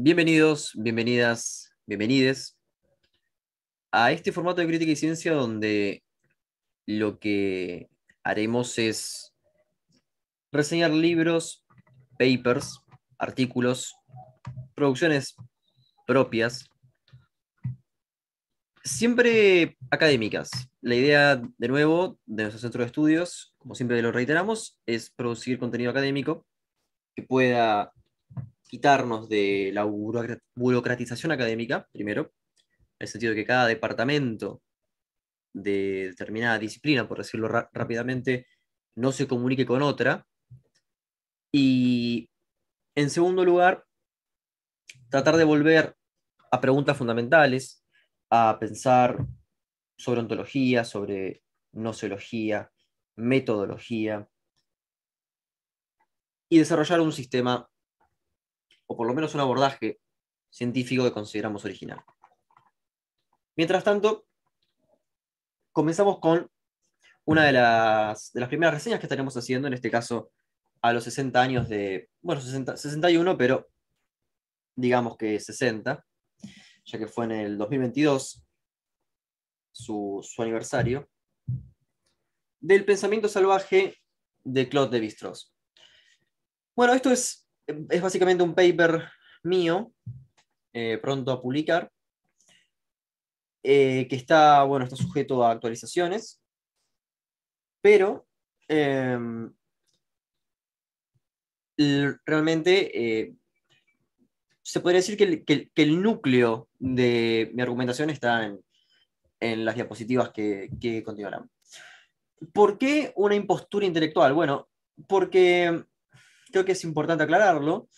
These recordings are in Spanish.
Bienvenidos, bienvenidas, bienvenides a este formato de crítica y ciencia donde lo que haremos es reseñar libros, papers, artículos, producciones propias, siempre académicas. La idea, de nuevo, de nuestro centro de estudios, como siempre lo reiteramos, es producir contenido académico que pueda quitarnos de la burocratización académica, primero, en el sentido de que cada departamento de determinada disciplina, por decirlo rápidamente, no se comunique con otra. Y en segundo lugar, tratar de volver a preguntas fundamentales, a pensar sobre ontología, sobre nociología, metodología, y desarrollar un sistema, o por lo menos un abordaje científico que consideramos original. Mientras tanto, comenzamos con una de las, primeras reseñas que estaremos haciendo, en este caso a los 60 años de, bueno, 61, pero digamos que 60, ya que fue en el 2022 su, su aniversario, del pensamiento salvaje de Claude de Strauss. Bueno, esto es, es básicamente un paper mío, eh, pronto a publicar, eh, que está, bueno, está sujeto a actualizaciones, pero em, realmente eh, se podría decir que el, núcleo de mi argumentación está en, las diapositivas que, que continuarán. ¿Por qué una impostura intelectual? Bueno, porque creo que es importante aclararlo.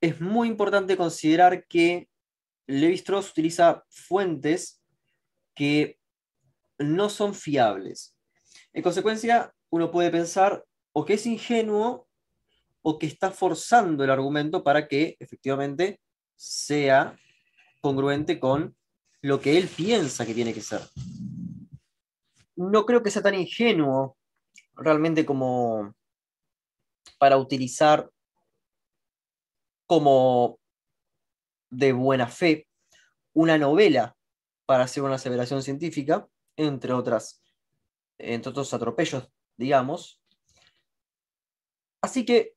Es muy importante considerar que Levi-Strauss utiliza fuentes que no son fiables. En consecuencia, uno puede pensar o que es ingenuo o que está forzando el argumento para que efectivamente sea congruente con lo que él piensa que tiene que ser. No creo que sea tan ingenuo realmente como para utilizar como de buena fe una novela para hacer una aseveración científica, entre otras, entre otros atropellos, digamos. Así que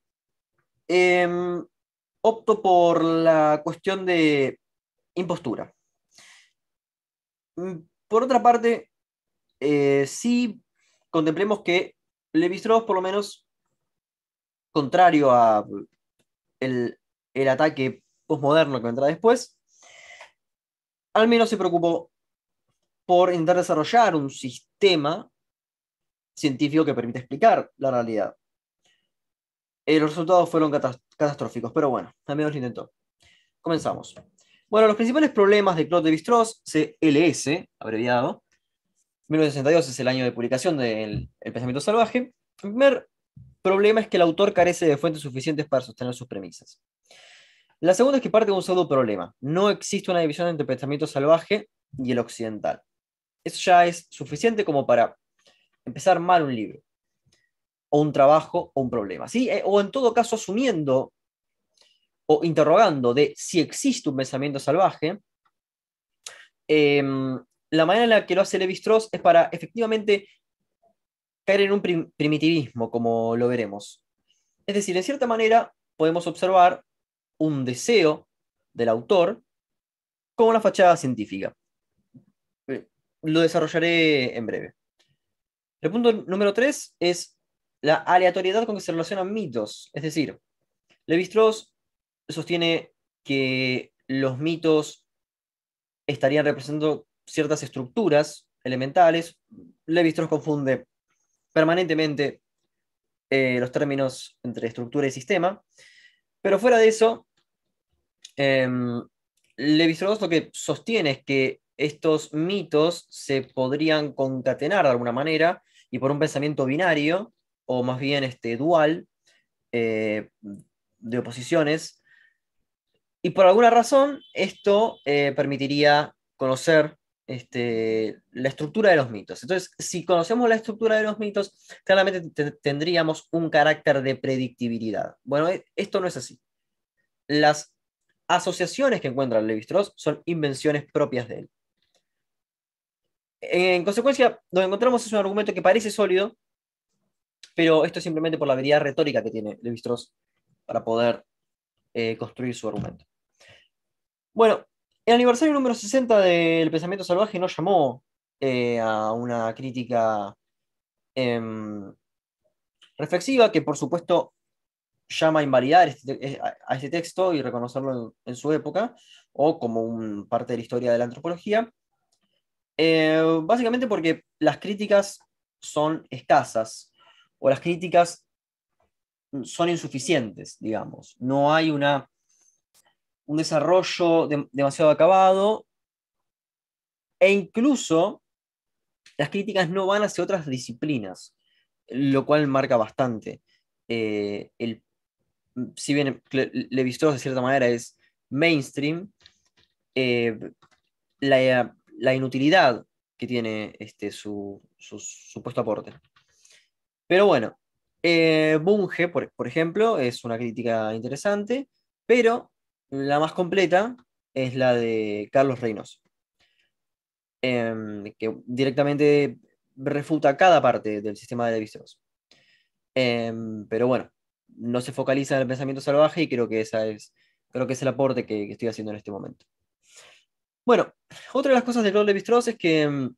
em, opto por la cuestión de impostura. Mm, por otra parte, eh, sí contemplemos que Levi Strauss, por lo menos, contrario a el, el ataque postmoderno que vendrá después, al menos se preocupó por intentar desarrollar un sistema científico que permite explicar la realidad. Eh, los resultados fueron catastróficos, pero bueno, al menos lo intentó. Comenzamos. Bueno, los principales problemas de Claude Lévi-Strauss, CLS, abreviado, 1962 es el año de publicación del Pensamiento Salvaje. El primer problema es que el autor carece de fuentes suficientes para sostener sus premisas. La segunda es que parte de un pseudo problema. No existe una división entre el pensamiento salvaje y el occidental. Eso ya es suficiente como para empezar mal un libro, o un trabajo, o un problema. ¿sí? Eh, o en todo caso, asumiendo o interrogando de si existe un pensamiento salvaje, em, la manera en la que lo hace Levi Strauss es para efectivamente caer en un primitivismo, como lo veremos. Es decir, en cierta manera podemos observar un deseo del autor como una fachada científica. Eh, lo desarrollaré en breve. El punto número tres es la aleatoriedad con que se relacionan mitos. Es decir, Levi-Strauss sostiene que los mitos estarían representando ciertas estructuras elementales. Levi-Strauss confunde permanentemente eh, los términos entre estructura y sistema. Pero fuera de eso, eh, levi lo que sostiene es que estos mitos se podrían concatenar de alguna manera y por un pensamiento binario, o más bien este, dual, eh, de oposiciones. Y por alguna razón, esto eh, permitiría conocer este, la estructura de los mitos. Entonces, si conocemos la estructura de los mitos, claramente tendríamos un carácter de predictibilidad. Bueno, e, esto no es así. Las asociaciones que encuentra Levi-Strauss son invenciones propias de él. En consecuencia, lo que encontramos es un argumento que parece sólido, pero esto es simplemente por la habilidad retórica que tiene Levi-Strauss para poder eh, construir su argumento. Bueno, el aniversario número 60 del pensamiento salvaje no llamó eh, a una crítica em, reflexiva que por supuesto llama a invalidar este eh, a este texto y reconocerlo en, su época o como un parte de la historia de la antropología. Eh, básicamente porque las críticas son escasas o las críticas son insuficientes, digamos. No hay una, un desarrollo demasiado acabado e incluso las críticas no van hacia otras disciplinas, lo cual marca bastante. Eh, el, si bien visto de cierta manera es mainstream, eh, la, inutilidad que tiene este, su, supuesto aporte. Pero bueno, eh, Bunge, por, por, ejemplo, es una crítica interesante, pero la más completa es la de Carlos Reynoso. Em, que directamente refuta cada parte del sistema de levi em, pero bueno, no se focaliza en el pensamiento salvaje y creo que, esa es, creo que es el aporte que, estoy haciendo en este momento. Bueno, otra de las cosas de Claude levi es que em,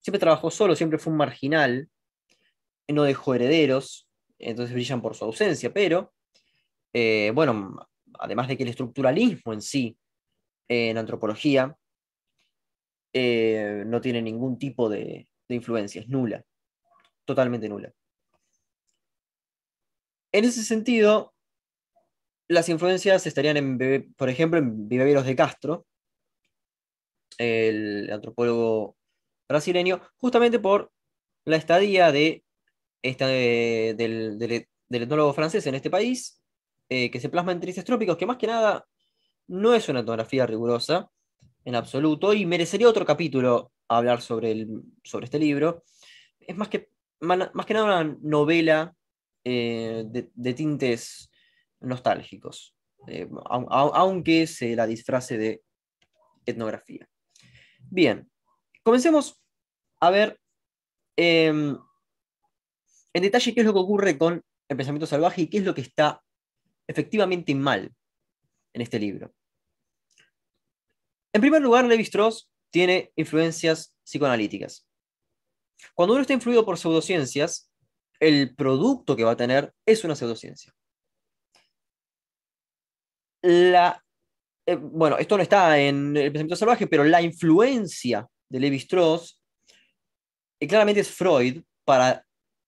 siempre trabajó solo, siempre fue un marginal, no dejó herederos, entonces brillan por su ausencia, pero eh, bueno, además de que el estructuralismo en sí, en antropología, eh, no tiene ningún tipo de, influencia, es nula, totalmente nula. En ese sentido, las influencias estarían, en, por ejemplo, en Viveros de Castro, el antropólogo brasileño, justamente por la estadía de esta, del, etnólogo francés en este país, eh, que se plasma en Tristes Trópicos, que más que nada no es una etnografía rigurosa, en absoluto y merecería otro capítulo hablar sobre, el, sobre este libro. Es más que, más que nada una novela eh, de, tintes nostálgicos, eh, aunque se la disfrace de etnografía. Bien, comencemos a ver em, en detalle qué es lo que ocurre con el pensamiento salvaje y qué es lo que está efectivamente mal en este libro. En primer lugar, Levi-Strauss tiene influencias psicoanalíticas. Cuando uno está influido por pseudociencias, el producto que va a tener es una pseudociencia. La, eh, bueno, esto no está en el pensamiento salvaje, pero la influencia de Levi-Strauss eh, claramente es Freud para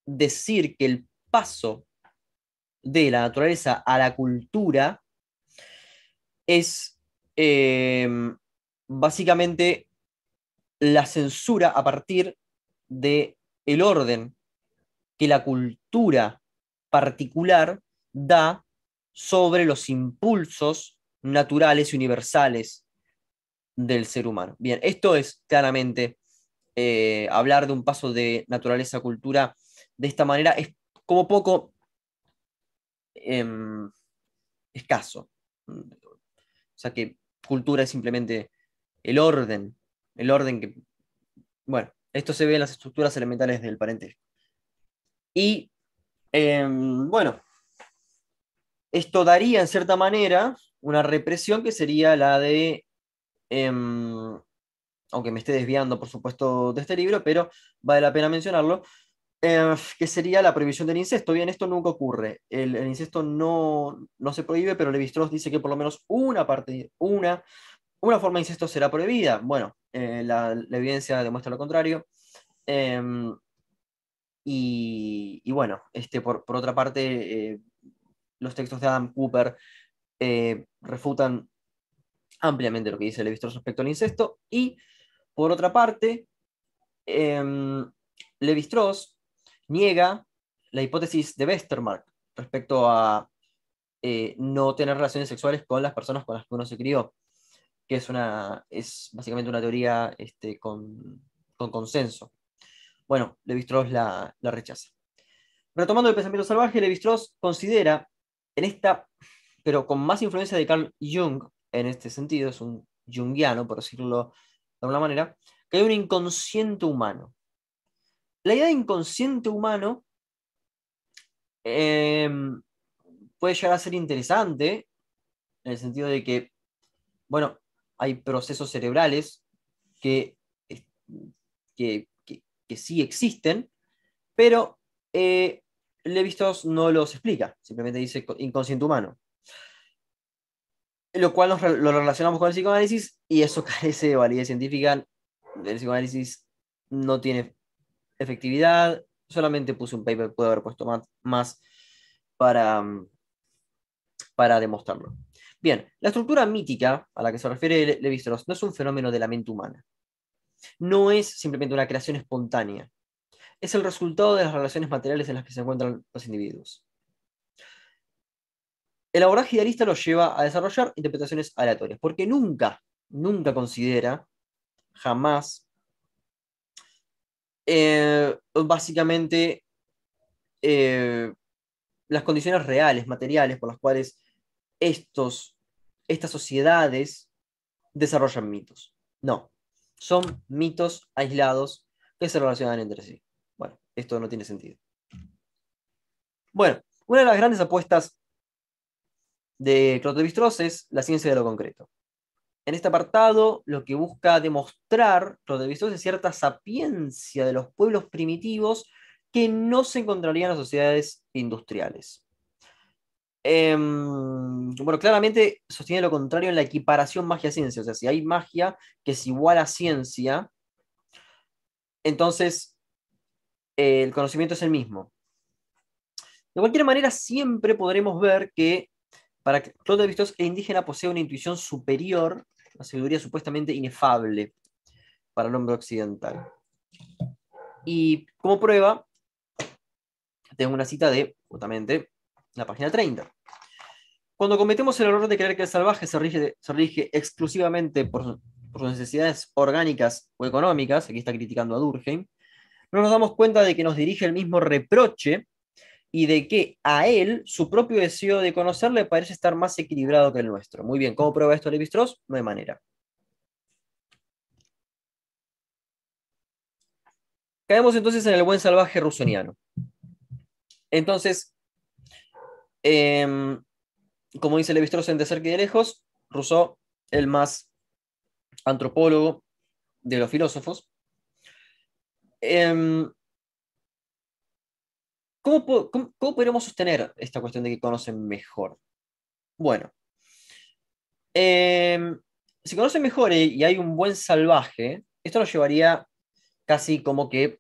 decir que el paso de la naturaleza a la cultura es eh, básicamente la censura a partir de el orden que la cultura particular da sobre los impulsos naturales y universales del ser humano. Bien, esto es claramente eh, hablar de un paso de naturaleza a cultura de esta manera es como poco em, escaso. O sea que cultura es simplemente el orden, el orden que, bueno, esto se ve en las estructuras elementales del parentesco. Y, em, bueno, esto daría en cierta manera una represión que sería la de, em, aunque me esté desviando por supuesto de este libro, pero vale la pena mencionarlo, em, que sería la prohibición del incesto. Bien, esto nunca ocurre. El, incesto no, no, se prohíbe, pero Levi-Strauss dice que por lo menos una parte, una una forma de incesto será prohibida. Bueno, eh, la, evidencia demuestra lo contrario. Em, y, bueno, este, por, otra parte, eh, los textos de Adam Cooper eh, refutan ampliamente lo que dice levi respecto al incesto. Y por otra parte, eh, Levi-Strauss niega la hipótesis de Westermarck respecto a no tener relaciones sexuales con las personas con las que uno se crió que es, una, es básicamente una teoría este, con, consenso. Bueno, Levi-Strauss la, rechaza. Retomando el pensamiento salvaje, Levi-Strauss considera en esta pero con más influencia de Carl Jung en este sentido, es un jungiano, por decirlo de alguna manera, que hay un inconsciente humano. La idea de inconsciente humano em, puede llegar a ser interesante en el sentido de que, bueno, hay procesos cerebrales que, que, sí existen, pero eh, Levi-Strauss no los explica, simplemente dice inconsciente humano. Lo cual nos, lo relacionamos con el psicoanálisis y eso carece de validez científica. El psicoanálisis no tiene efectividad, solamente puse un paper, puede haber puesto más, más para, para demostrarlo. Bien, la estructura mítica a la que se refiere Levi-Strauss no es un fenómeno de la mente humana. No es simplemente una creación espontánea. Es el resultado de las relaciones materiales en las que se encuentran los individuos. El abordaje idealista lo lleva a desarrollar interpretaciones aleatorias, porque nunca, nunca considera, jamás, eh, básicamente eh, las condiciones reales, materiales, por las cuales estos, estas sociedades desarrollan mitos. No, son mitos aislados que se relacionan entre sí. Bueno, esto no tiene sentido. Bueno, una de las grandes apuestas de Lévi-Strauss es la ciencia de lo concreto. En este apartado, lo que busca demostrar Lévi-Strauss es cierta sapiencia de los pueblos primitivos que no se encontrarían en las sociedades industriales. Em, bueno, claramente sostiene lo contrario en la equiparación magia-ciencia. O sea, si hay magia que es igual a ciencia, entonces eh, el conocimiento es el mismo. De cualquier manera, siempre podremos ver que para Claude Vistos el indígena posee una intuición superior, una sabiduría supuestamente inefable para el hombre occidental. Y como prueba, tengo una cita de, justamente, la página 30. Cuando cometemos el error de creer que el salvaje se rige, exclusivamente por, sus necesidades orgánicas o económicas, aquí está criticando a Durkheim, no nos damos cuenta de que nos dirige el mismo reproche y de que a él su propio deseo de conocerle parece estar más equilibrado que el nuestro. Muy bien, ¿cómo prueba esto Levi-Strauss? No hay manera. Caemos entonces en el buen salvaje rusoniano. Entonces, Em, como dice Levi-Strauss en De cerca y de lejos, Rousseau, el más antropólogo de los filósofos. Em, ¿cómo, podríamos sostener esta cuestión de que conocen mejor? Bueno, em, si conocen mejor y hay un buen salvaje, esto nos llevaría casi como que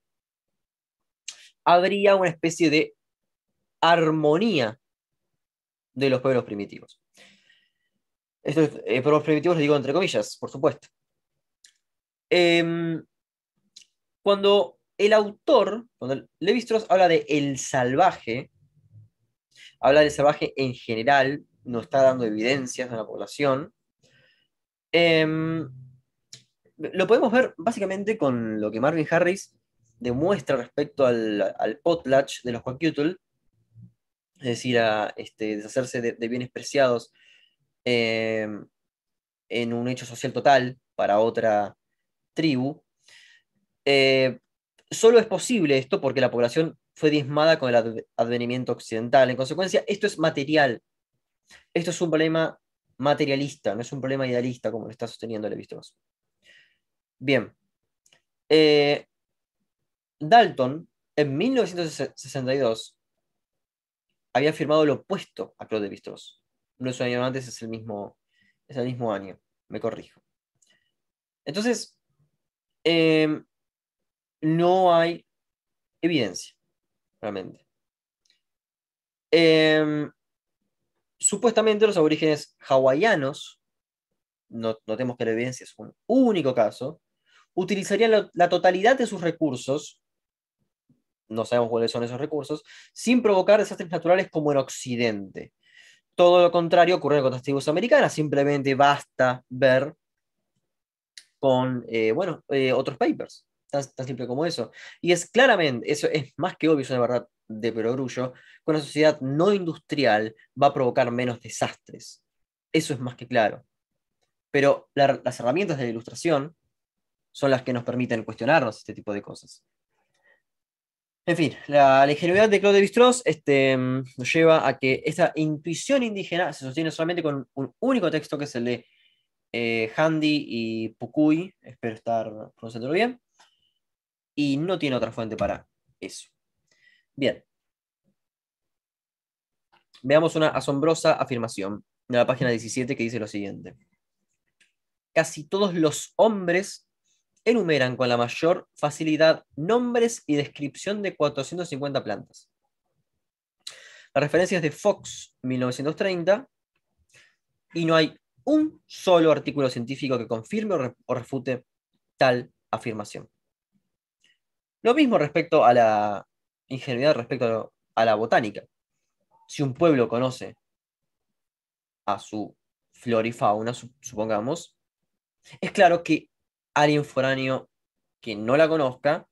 habría una especie de armonía de los pueblos primitivos. Estos eh, pueblos primitivos les digo entre comillas, por supuesto. Em, cuando el autor, cuando Levi Strauss habla de el salvaje, habla del salvaje en general, no está dando evidencias de la población. Em, lo podemos ver básicamente con lo que Marvin Harris demuestra respecto al, potlatch de los Quackutl, es decir, a este, deshacerse de, bienes preciados em, en un hecho social total para otra tribu. Eh, solo es posible esto porque la población fue diezmada con el advenimiento occidental. En consecuencia, esto es material. Esto es un problema materialista, no es un problema idealista como lo está sosteniendo Levi Strauss. Bien. Eh, Dalton, en 1962, había firmado lo opuesto a Claude Lévi-Strauss. No es un año antes, es el mismo, es el mismo año, me corrijo. Entonces, em, no hay evidencia, realmente. Em, supuestamente los aborígenes hawaianos, notemos que la evidencia es un único caso, utilizarían la totalidad de sus recursos no sabemos cuáles son esos recursos, sin provocar desastres naturales como en Occidente. Todo lo contrario ocurre con las tribus americanas, simplemente basta ver con, eh, bueno, eh, otros papers, tan, simple como eso. Y es claramente, eso es más que obvio, es una verdad de perogrullo, que una sociedad no industrial va a provocar menos desastres. Eso es más que claro. Pero las herramientas de la ilustración son las que nos permiten cuestionarnos este tipo de cosas. En fin, la, ingenuidad de Claude Lévi-Strauss este, nos lleva a que esta intuición indígena se sostiene solamente con un único texto que es el de eh, Handy y Pucuy, espero estar pronunciándolo bien, y no tiene otra fuente para eso. Bien. Veamos una asombrosa afirmación de la página 17 que dice lo siguiente. Casi todos los hombres enumeran con la mayor facilidad nombres y descripción de 450 plantas. La referencia es de Fox, 1930, y no hay un solo artículo científico que confirme o refute tal afirmación. Lo mismo respecto a la ingenuidad respecto a la botánica. Si un pueblo conoce a su flora y fauna, supongamos, es claro que alguien foráneo que no la conozca,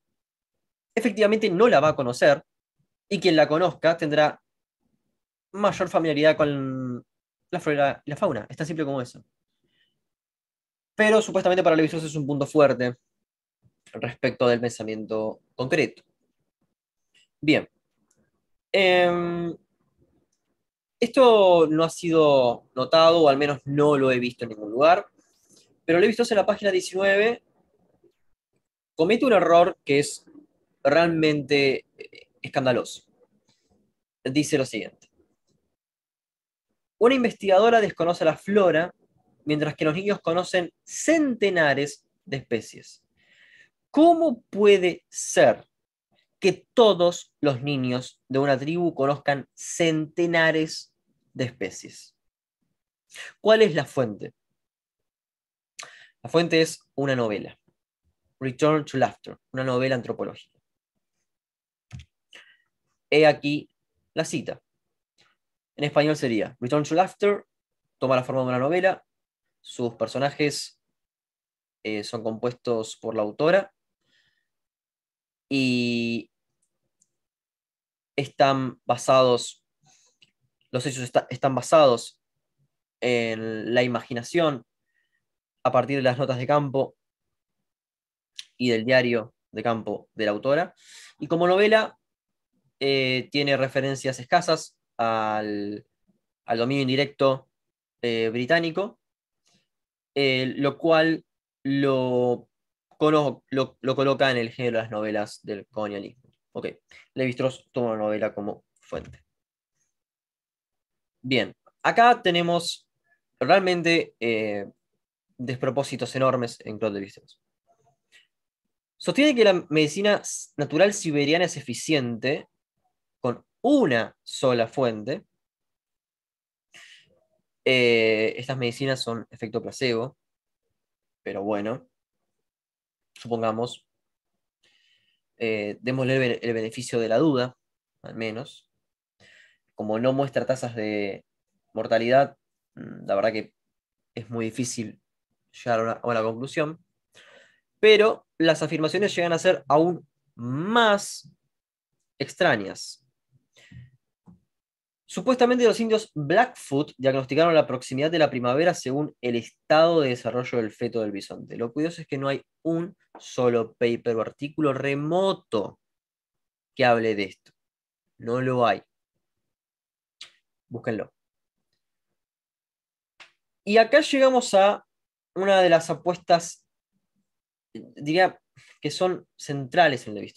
efectivamente no la va a conocer, y quien la conozca tendrá mayor familiaridad con la flora y la fauna. Es tan simple como eso. Pero supuestamente para Levi es un punto fuerte respecto del pensamiento concreto. Bien. Em, esto no ha sido notado, o al menos no lo he visto en ningún lugar, pero lo he visto en la página 19. Comete un error que es realmente eh, escandaloso. Dice lo siguiente. Una investigadora desconoce la flora, mientras que los niños conocen centenares de especies. ¿Cómo puede ser que todos los niños de una tribu conozcan centenares de especies? ¿Cuál es la fuente? La fuente es una novela, Return to Laughter, una novela antropológica. He aquí la cita. En español sería Return to Laughter, toma la forma de una novela, sus personajes eh, son compuestos por la autora y están basados, los hechos están basados en la imaginación a partir de las notas de campo y del diario de campo de la autora. Y como novela eh, tiene referencias escasas al, dominio indirecto eh, británico, eh, lo cual lo lo, lo, coloca en el género de las novelas del colonialismo. Ok, Levi-Strauss toma la novela como fuente. Bien, acá tenemos realmente eh, despropósitos enormes en Claude Levi-Strauss. Sostiene que la medicina natural siberiana es eficiente con una sola fuente. Eh, estas medicinas son efecto placebo, pero bueno, supongamos, eh, démosle el, beneficio de la duda, al menos. Como no muestra tasas de mortalidad, mm, la verdad que es muy difícil llegar a una, a una conclusión. Pero las afirmaciones llegan a ser aún más extrañas. Supuestamente los indios Blackfoot diagnosticaron la proximidad de la primavera según el estado de desarrollo del feto del bisonte. Lo curioso es que no hay un solo paper o artículo remoto que hable de esto. No lo hay. Búsquenlo. Y acá llegamos a una de las apuestas, diría, que son centrales en levi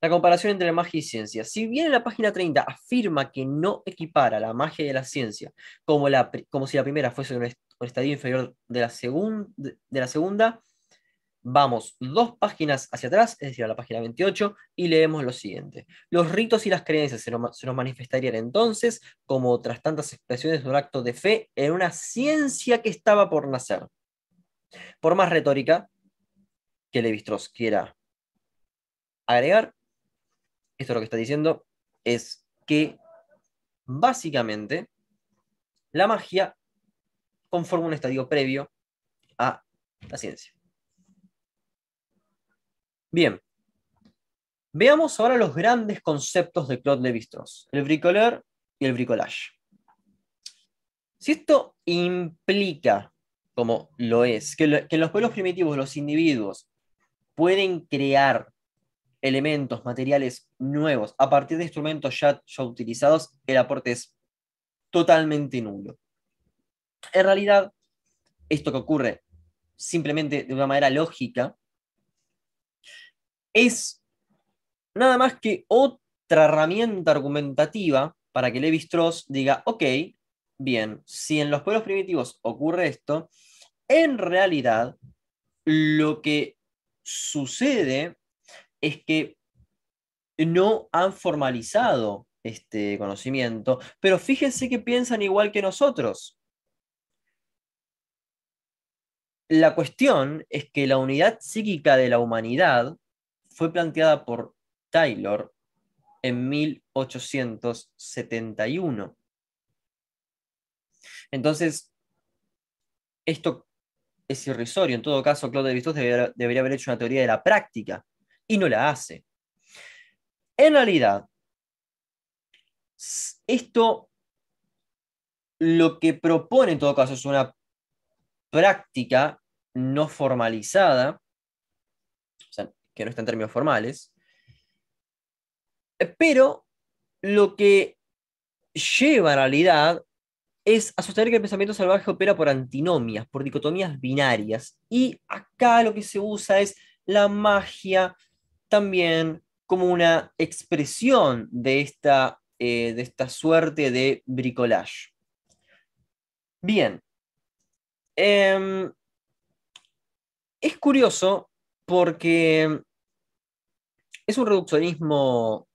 la comparación entre magia y ciencia. Si bien en la página 30 afirma que no equipara la magia y la ciencia como, si la primera fuese un, estadio inferior de la, segunda, vamos dos páginas hacia atrás, es decir, a la página 28, y leemos lo siguiente. Los ritos y las creencias se se nos manifestarían entonces como otras tantas expresiones de un acto de fe en una ciencia que estaba por nacer. Por más retórica que Levi-Strauss quiera agregar, esto lo que está diciendo es que básicamente la magia conforma un estadio previo a la ciencia. Bien, Veamos ahora los grandes conceptos de Claude Lévi-Strauss, el bricoleur y el bricolage. Si esto implica, como lo es, que, en los pueblos primitivos los individuos pueden crear elementos, materiales nuevos a partir de instrumentos ya, ya utilizados, el aporte es totalmente nulo. En realidad, esto que ocurre simplemente de una manera lógica es nada más que otra herramienta argumentativa para que Levi Strauss diga, ok, bien, si en los pueblos primitivos ocurre esto, en realidad lo que sucede es que no han formalizado este conocimiento, pero fíjense que piensan igual que nosotros. La cuestión es que la unidad psíquica de la humanidad fue planteada por Taylor en 1871. Entonces, esto es irrisorio. En todo caso, Claude Lévi-Strauss debería, debería haber hecho una teoría de la práctica y no la hace. En realidad, esto lo que propone en todo caso es una práctica no formalizada, que no está en términos formales, pero lo que lleva en realidad es a sostener que el pensamiento salvaje opera por antinomias, por dicotomías binarias. Y acá lo que se usa es la magia también como una expresión de esta, eh, de esta suerte de bricolage. Bien. Em, es curioso porque es un reduccionismo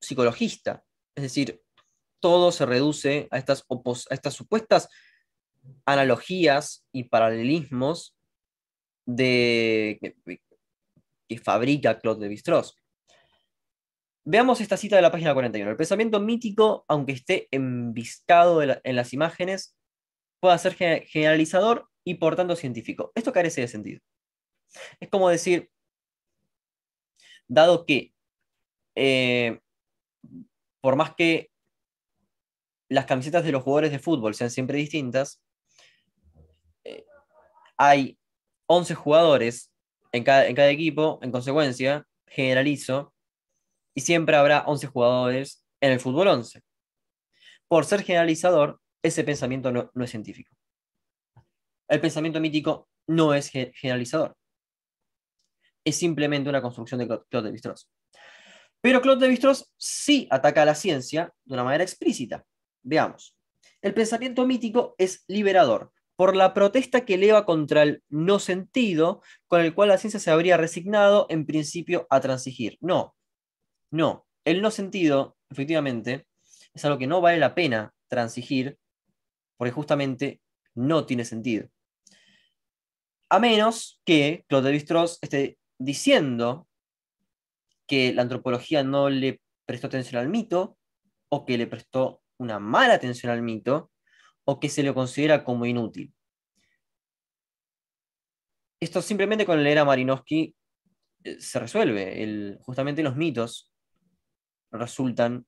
psicologista, es decir, todo se reduce a estas, a estas supuestas analogías y paralelismos de, fabrica Claude Lévi-Strauss. Veamos esta cita de la página 41. El pensamiento mítico, aunque esté embiscado en las imágenes, puede ser generalizador y por tanto científico. Esto carece de sentido. Es como decir, dado que eh, por más que las camisetas de los jugadores de fútbol sean siempre distintas, eh, hay 11 jugadores en cada, en cada equipo, en consecuencia, generalizo, y siempre habrá 11 jugadores en el fútbol 11. Por ser generalizador, ese pensamiento no, es científico. El pensamiento mítico no es generalizador. Es simplemente una construcción de Claude Lévi-Strauss. Pero Claude Lévi-Strauss sí ataca a la ciencia de una manera explícita. Veamos. El pensamiento mítico es liberador por la protesta que eleva contra el no sentido con el cual la ciencia se habría resignado en principio a transigir. No, no. El no sentido, efectivamente, es algo que no vale la pena transigir porque justamente no tiene sentido. A menos que Claude Lévi-Strauss esté diciendo que la antropología no le prestó atención al mito o que le prestó una mala atención al mito o que se lo considera como inútil. Esto simplemente con leer a Marinowski eh, se resuelve. justamente los mitos resultan,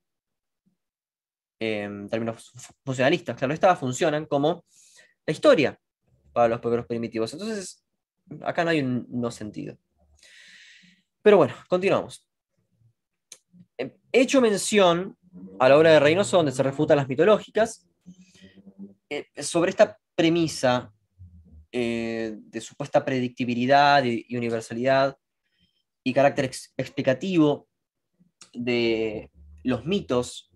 en términos funcionalistas, claro, estas funcionan como la historia para los pueblos primitivos. Entonces, acá no hay un no sentido. Pero bueno, continuamos. He hecho mención a la obra de Reynoso, donde se refutan las mitológicas, sobre esta premisa eh, de supuesta predictibilidad y, universalidad y carácter explicativo de los mitos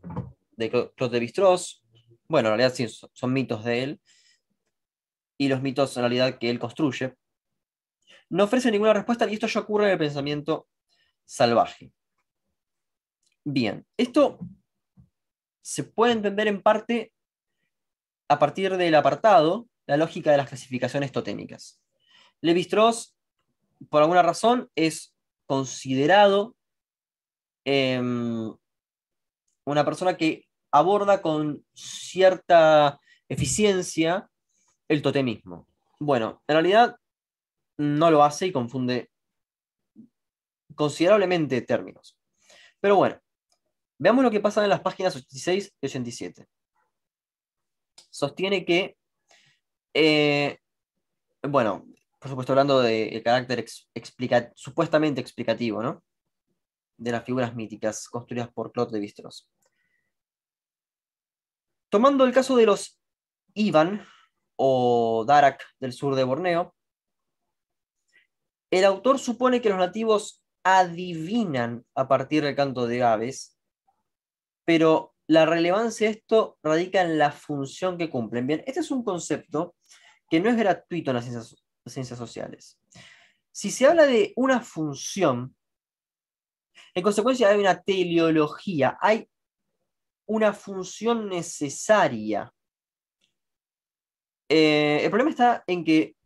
de Claude de Strauss, bueno, en realidad sí, son mitos de él, y los mitos en realidad que él construye, no ofrece ninguna respuesta y esto ya ocurre en el pensamiento salvaje. Bien, esto se puede entender en parte a partir del apartado, la lógica de las clasificaciones totémicas. Levi-Strauss, por alguna razón, es considerado em, una persona que aborda con cierta eficiencia el totemismo. Bueno, en realidad no lo hace y confunde considerablemente términos. Pero bueno, veamos lo que pasa en las páginas 86 y 87. Sostiene que, eh, bueno, por supuesto hablando del carácter supuestamente explicativo, ¿no? De las figuras míticas construidas por Claude de Vistros. Tomando el caso de los Ivan o Darak del sur de Borneo, el autor supone que los nativos adivinan a partir del canto de aves, pero la relevancia de esto radica en la función que cumplen. Bien, este es un concepto que no es gratuito en las ciencias, sociales. Si se habla de una función, en consecuencia hay una teleología, hay una función necesaria. Eh, el problema está en que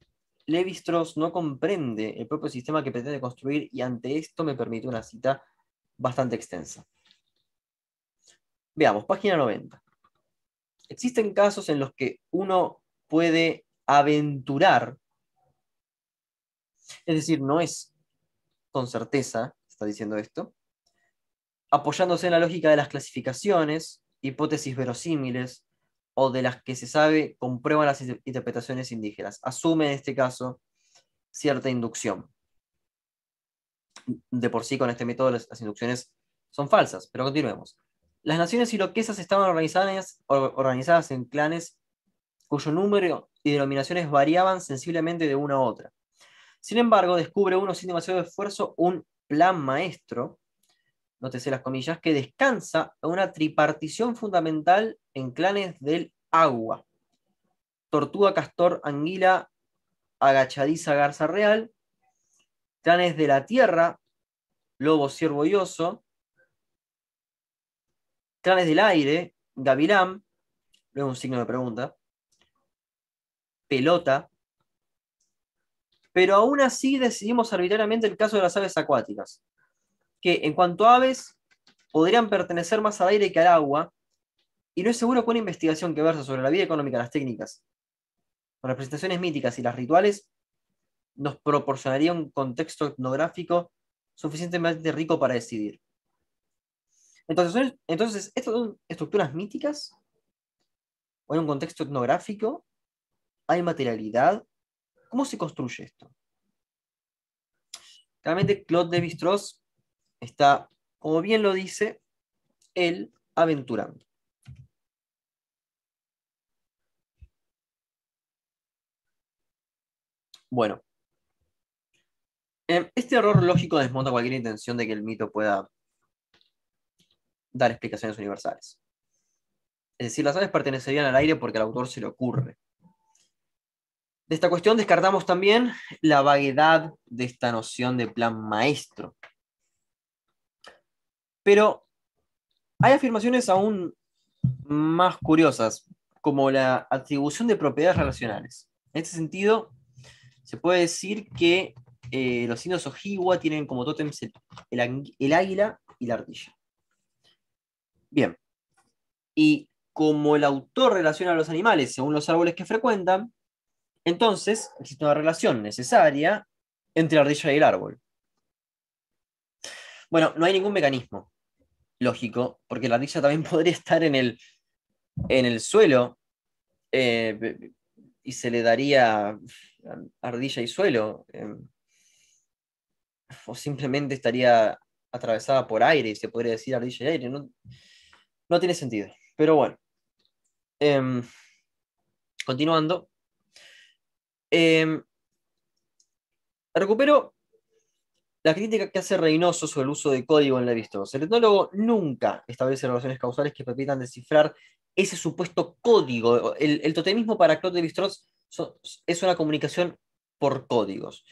Levi-Strauss no comprende el propio sistema que pretende construir y ante esto me permite una cita bastante extensa. Veamos, página 90. Existen casos en los que uno puede aventurar, es decir, no es con certeza, está diciendo esto, apoyándose en la lógica de las clasificaciones, hipótesis verosímiles, o de las que se sabe comprueban las interpretaciones indígenas. Asume en este caso cierta inducción. De por sí, con este método, las, inducciones son falsas, pero continuemos. Las naciones iroquesas estaban organizadas, organizadas en clanes cuyo número y denominaciones variaban sensiblemente de una a otra. Sin embargo, descubre uno sin demasiado esfuerzo un plan maestro nótese las comillas, que descansa en una tripartición fundamental en clanes del agua. Tortuga, castor, anguila, agachadiza, garza real. Clanes de la tierra, lobo, ciervo y oso. Clanes del aire, gavilán. Luego un signo de pregunta. Pelota. Pero aún así decidimos arbitrariamente el caso de las aves acuáticas que en cuanto a aves podrían pertenecer más al aire que al agua, y no es seguro que una investigación que versa sobre la vida económica, las técnicas, las representaciones míticas y las rituales nos proporcionaría un contexto etnográfico suficientemente rico para decidir. Entonces, entonces ¿estas son estructuras míticas? ¿O hay un contexto etnográfico? ¿Hay materialidad? ¿Cómo se construye esto? Claramente, Claude de strauss está, como bien lo dice, él aventurando. Bueno, em, este error lógico desmonta cualquier intención de que el mito pueda dar explicaciones universales. Es decir, las aves pertenecerían al aire porque al autor se le ocurre. De esta cuestión descartamos también la vaguedad de esta noción de plan maestro. Pero hay afirmaciones aún más curiosas, como la atribución de propiedades relacionales. En este sentido, se puede decir que eh, los indios Ojibwa tienen como tótems el, águila y la ardilla. Bien, y como el autor relaciona a los animales según los árboles que frecuentan, entonces existe una relación necesaria entre la ardilla y el árbol. Bueno, no hay ningún mecanismo lógico, porque la ardilla también podría estar en el, en el suelo eh, y se le daría ardilla y suelo. Em, o simplemente estaría atravesada por aire y se podría decir ardilla y aire. No tiene sentido. Pero bueno. Em, continuando. Em, recupero la crítica que hace Reynoso sobre el uso de código en la Levi-Strauss. El etnólogo nunca establece relaciones causales que permitan descifrar ese supuesto código. El, totemismo para Claude Levi-Strauss es una comunicación por códigos.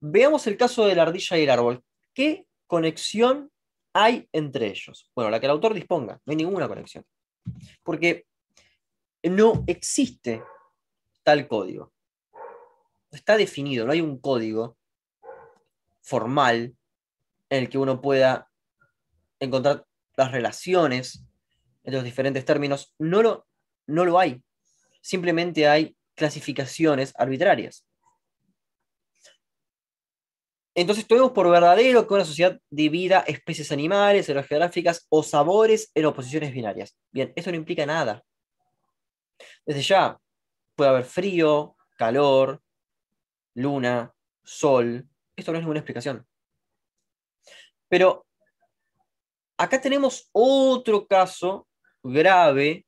Veamos el caso de la ardilla y el árbol. ¿Qué conexión hay entre ellos? Bueno, la que el autor disponga. No hay ninguna conexión. Porque no existe tal código. Está definido, no hay un código formal en el que uno pueda encontrar las relaciones entre los diferentes términos, no lo, no lo hay. Simplemente hay clasificaciones arbitrarias. Entonces tuvimos por verdadero que una sociedad divida especies animales, áreas geográficas o sabores en oposiciones binarias. Bien, eso no implica nada. Desde ya puede haber frío, calor, luna, sol. Esto no es ninguna explicación. Pero acá tenemos otro caso grave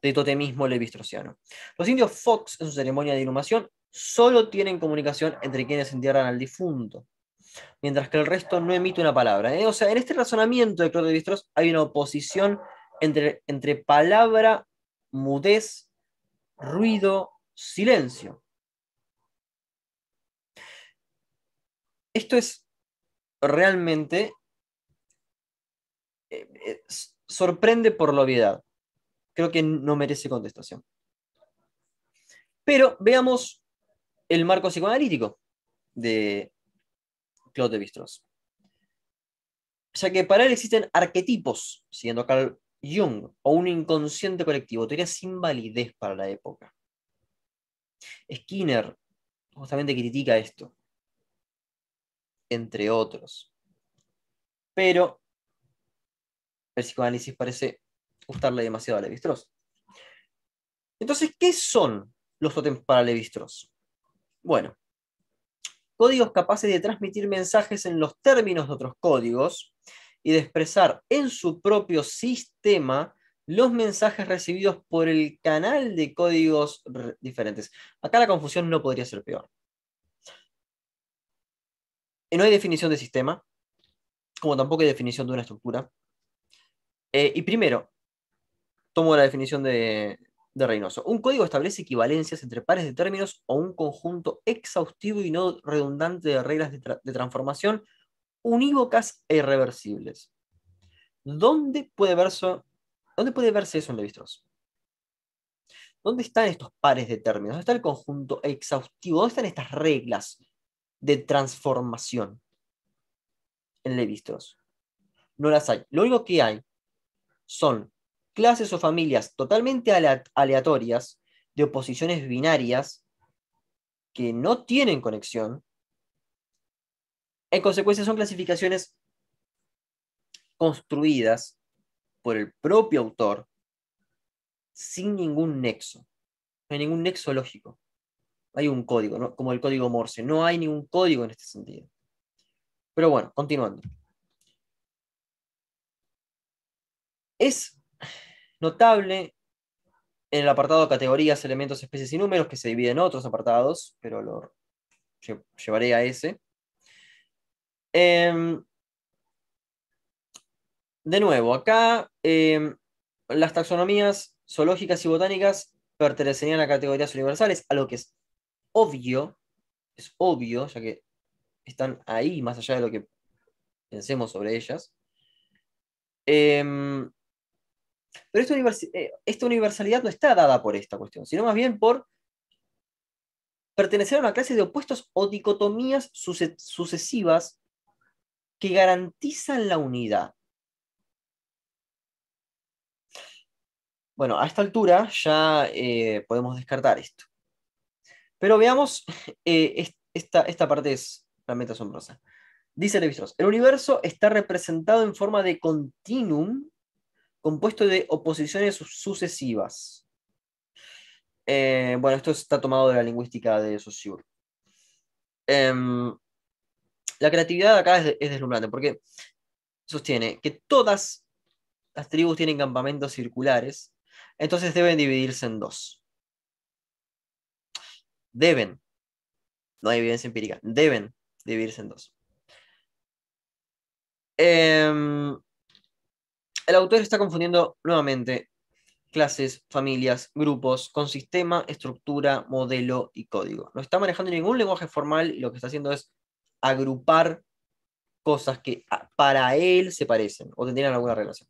de totemismo levistrosiano. Los indios Fox en su ceremonia de inhumación solo tienen comunicación entre quienes entierran al difunto mientras que el resto no emite una palabra. ¿eh? O sea, en este razonamiento de Claude Vistros hay una oposición entre, entre palabra, mudez, ruido, silencio. Esto es realmente eh, eh, sorprende por la obviedad. Creo que no merece contestación. Pero veamos el marco psicoanalítico de, Claude de Ya que para él existen arquetipos, siguiendo a Carl Jung, o un inconsciente colectivo, teoría sin validez para la época. Skinner justamente critica esto, entre otros. Pero el psicoanálisis parece gustarle demasiado a levi Entonces, ¿qué son los totems para levi Bueno, códigos capaces de transmitir mensajes en los términos de otros códigos y de expresar en su propio sistema los mensajes recibidos por el canal de códigos diferentes. Acá la confusión no podría ser peor. Y no hay definición de sistema, como tampoco hay definición de una estructura. Eh, y primero, tomo la definición de, de Reynoso. Un código establece equivalencias entre pares de términos o un conjunto exhaustivo y no redundante de reglas de, transformación unívocas e irreversibles. ¿Dónde puede, verse, ¿Dónde puede verse eso en levi ¿Dónde están estos pares de términos? ¿Dónde está el conjunto exhaustivo? ¿Dónde están estas reglas de transformación en levi No las hay. Lo único que hay son clases o familias totalmente aleatorias de oposiciones binarias que no tienen conexión. En consecuencia, son clasificaciones construidas por el propio autor sin ningún nexo. No hay ningún nexo lógico. Hay un código, como el código Morse. No hay ningún código en este sentido. Pero bueno, continuando. Es Notable en el apartado categorías, elementos, especies y números, que se divide en otros apartados, pero lo llevaré a ese. Em, de nuevo, acá em, las taxonomías zoológicas y botánicas pertenecerían a categorías universales, a lo que es obvio, es obvio, ya que están ahí más allá de lo que pensemos sobre ellas. Em, pero eh, esta, universalidad no está dada por esta cuestión, sino más bien por pertenecer a una clase de opuestos o dicotomías sucesivas que garantizan la unidad. Bueno, a esta altura ya eh, podemos descartar esto. Pero veamos, eh, esta, esta, parte es realmente asombrosa. Dice levi el universo está representado en forma de continuum compuesto de oposiciones sucesivas. Eh, bueno, esto está tomado de la lingüística de Saussure. Em, la creatividad acá es, deslumbrante porque sostiene que todas las tribus tienen campamentos circulares, entonces deben dividirse en dos. Deben, no hay evidencia empírica, deben dividirse en dos. Eh, el autor está confundiendo nuevamente clases, familias, grupos, con sistema, estructura, modelo y código. No está manejando ningún lenguaje formal y lo que está haciendo es agrupar cosas que para él se parecen o tendrían alguna relación.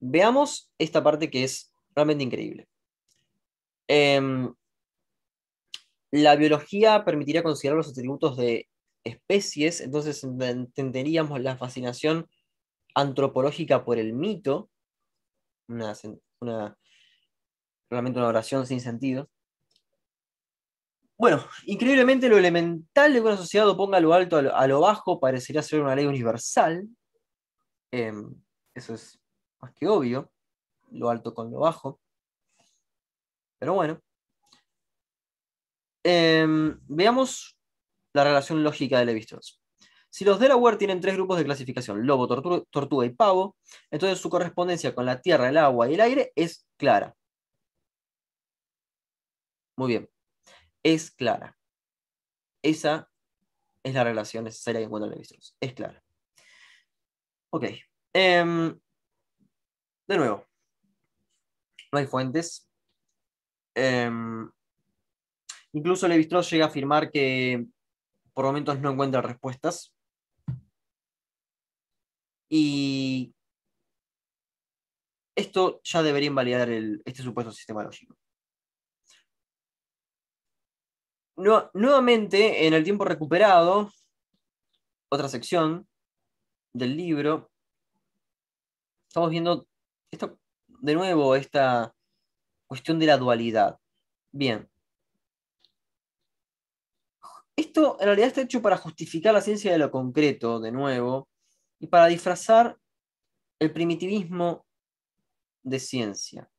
Veamos esta parte que es realmente increíble. Em, la biología permitiría considerar los atributos de especies, entonces entenderíamos la fascinación antropológica por el mito, una, realmente una oración sin sentido. Bueno, increíblemente lo elemental de que una sociedad oponga lo alto a lo, bajo parecería ser una ley universal. Em, eso es más que obvio, lo alto con lo bajo. Pero bueno. Em, veamos la relación lógica de Levi-Strauss. Si los Delaware tienen tres grupos de clasificación, lobo, tortuga y pavo, entonces su correspondencia con la tierra, el agua y el aire es clara. Muy bien es clara. Esa es la relación necesaria que encuentra el strauss Es clara. Ok. Em, de nuevo, no hay fuentes. Em, incluso levi llega a afirmar que por momentos no encuentra respuestas. Y esto ya debería invalidar este supuesto sistema lógico. nuevamente, en el tiempo recuperado, otra sección del libro, estamos viendo esto, de nuevo esta cuestión de la dualidad. Bien. Esto en realidad está hecho para justificar la ciencia de lo concreto, de nuevo, y para disfrazar el primitivismo de ciencia.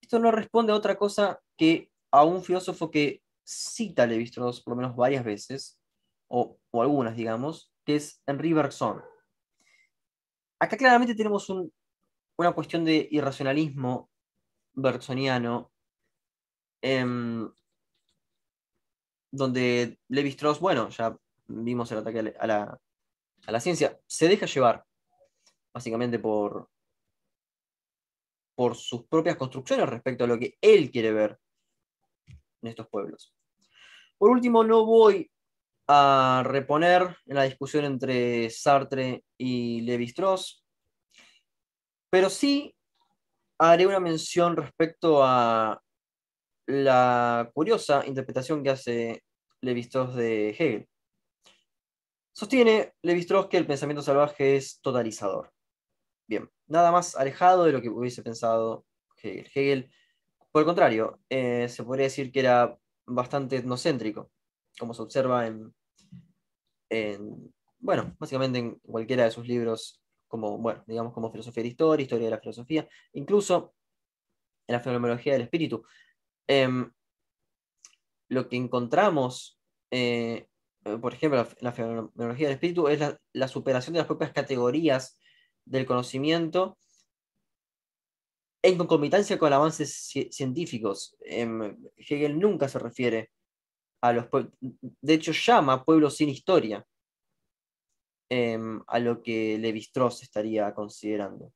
Esto no responde a otra cosa que a un filósofo que cita levi por lo menos varias veces, o, algunas, digamos, que es Henri Bergson. Acá claramente tenemos una cuestión de irracionalismo bergsoniano, em, donde levi Strauss, bueno, ya vimos el ataque a la, a la ciencia, se deja llevar, básicamente por, por sus propias construcciones respecto a lo que él quiere ver en estos pueblos. Por último, no voy a reponer en la discusión entre Sartre y Levi-Strauss, pero sí haré una mención respecto a la curiosa interpretación que hace Levi-Strauss de Hegel. Sostiene Levi-Strauss que el pensamiento salvaje es totalizador. Bien, nada más alejado de lo que hubiese pensado Hegel. Hegel, por el contrario, eh, se podría decir que era bastante etnocéntrico, como se observa en, bueno, básicamente en cualquiera de sus libros, como, bueno, digamos, como filosofía de historia, historia de la filosofía, incluso en la fenomenología del espíritu. Em, lo que encontramos, eh, por ejemplo, la fenomenología del espíritu es la, la superación de las propias categorías del conocimiento en concomitancia con avances científicos. Em, Hegel nunca se refiere a los pueblos, de hecho llama pueblos sin historia em, a lo que Levi-Strauss estaría considerando.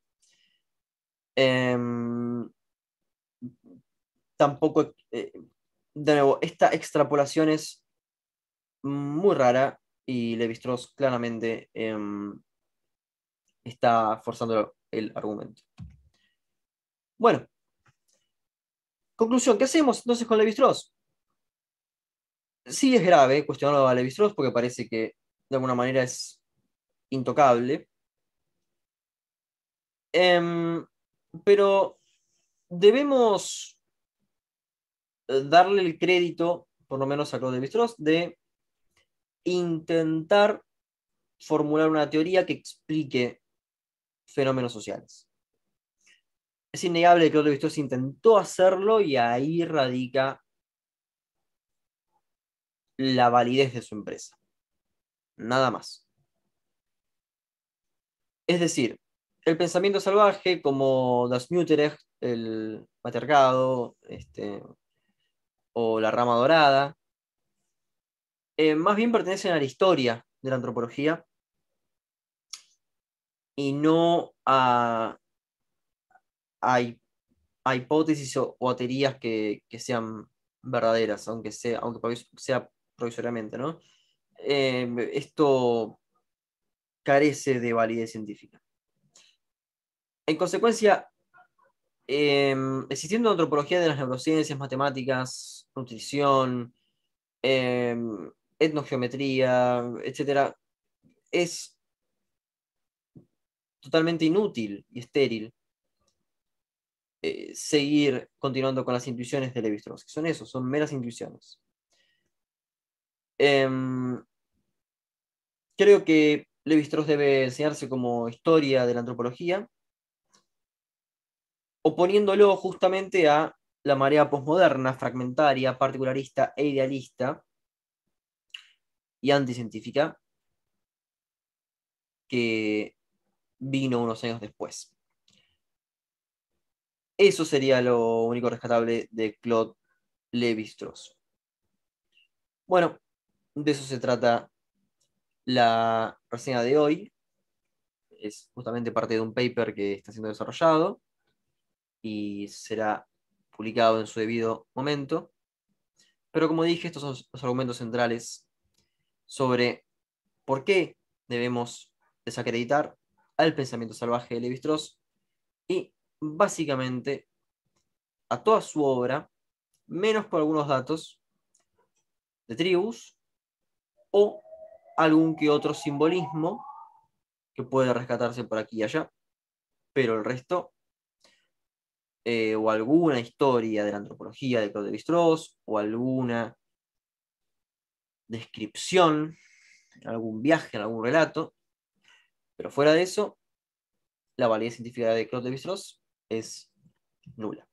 Em, tampoco, eh, de nuevo, esta extrapolación es muy rara y Levi-Strauss claramente está forzando el argumento. Bueno, conclusión, ¿qué hacemos entonces con Levi-Strauss? Sí es grave cuestionarlo a Levi-Strauss porque parece que de alguna manera es intocable. Em, pero debemos eh, darle el crédito, por lo menos a Claude Levi-Strauss, de intentar formular una teoría que explique fenómenos sociales es innegable que Claude Vistos intentó hacerlo y ahí radica la validez de su empresa. Nada más. Es decir, el pensamiento salvaje, como Das Muterecht, el patriarcado, este, o la rama dorada, eh, más bien pertenecen a la historia de la antropología y no a hay, hipótesis o, teorías que, sean verdaderas, aunque sea, aunque sea provisoriamente, ¿no? Em, esto carece de validez científica. En consecuencia, em, existiendo antropología de las neurociencias, matemáticas, nutrición, em, etnogeometría, etc., es totalmente inútil y estéril eh, seguir continuando con las intuiciones de Levi-Strauss, que son eso, son meras intuiciones. Em, creo que Levi-Strauss debe enseñarse como historia de la antropología, oponiéndolo justamente a la marea posmoderna, fragmentaria, particularista e idealista y anticientífica que vino unos años después. Eso sería lo único rescatable de Claude Lévi-Strauss. Bueno, de eso se trata la reseña de hoy. Es justamente parte de un paper que está siendo desarrollado y será publicado en su debido momento. Pero como dije, estos son los argumentos centrales sobre por qué debemos desacreditar al pensamiento salvaje de Levi-Strauss y básicamente a toda su obra, menos por algunos datos de tribus o algún que otro simbolismo que puede rescatarse por aquí y allá, pero el resto, eh, o alguna historia de la antropología de Claude Lévi-Strauss, o alguna descripción, algún viaje, algún relato, pero fuera de eso, la validez científica de Claude Lévi-Strauss es nula.